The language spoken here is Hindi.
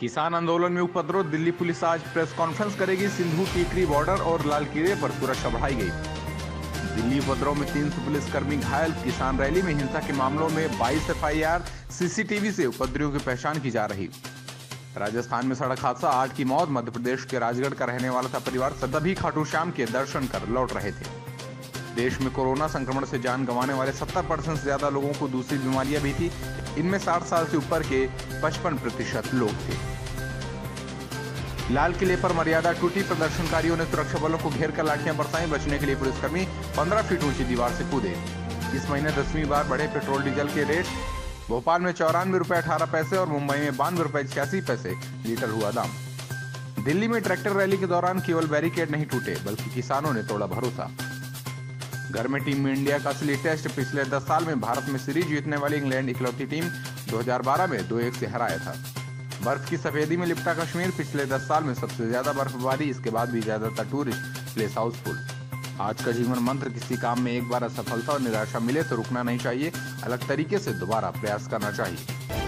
किसान आंदोलन में उपद्रव, दिल्ली पुलिस आज प्रेस कॉन्फ्रेंस करेगी। सिंधु टीकरी बॉर्डर और लाल किले पर सुरक्षा बढ़ाई गई। दिल्ली उपद्रव में तीन सौ पुलिसकर्मी घायल। किसान रैली में हिंसा के मामलों में 22 एफआईआर, सीसीटीवी से उपद्रवियों की पहचान की जा रही। राजस्थान में सड़क हादसा आठ की मौत मध्य प्रदेश के राजगढ़ का रहने वाला था परिवार सभी खाटू श्याम के दर्शन कर लौट रहे थे। देश में कोरोना संक्रमण से जान गंवाने वाले 70 परसेंट ज़्यादा लोगों को दूसरी बीमारियाँ भी थी। इनमें 60 साल से ऊपर के 55 प्रतिशत लोग थे। लाल किले पर मर्यादा टूटी, प्रदर्शनकारियों ने सुरक्षा बलों को घेर कर लाठियाँ बरसाई। बचने के लिए पुलिसकर्मी 15 फीट ऊँची दीवार से कूदे। इस महीने दसवीं बार बढ़े पेट्रोल, डीजल के रेट। भोपाल में चौरानवे रुपए अठारह पैसे और मुंबई में बानवे रुपए छियासी पैसे लीटर हुआ दाम। दिल्ली में ट्रैक्टर रैली के दौरान केवल बैरिकेड नहीं टूटे, बल्कि किसानों ने तोड़ा भरोसा। घर में टीम इंडिया का असली टेस्ट पिछले 10 साल में भारत में सीरीज़ जीतने वाली इंग्लैंड इकलौती टीम 2012 में दो एक से हराया था। बर्फ़ की सफेदी में लिपटा कश्मीर पिछले 10 साल में सबसे ज़्यादा बर्फबारी, इसके बाद भी ज़्यादातर टूरिस्ट प्लेस हाउसफुल आज का जीवन मंत्र, किसी काम में एक बार असफलता और निराशा मिले तो रुकना नहीं चाहिए। अलग तरीके से दोबारा प्रयास करना चाहिए।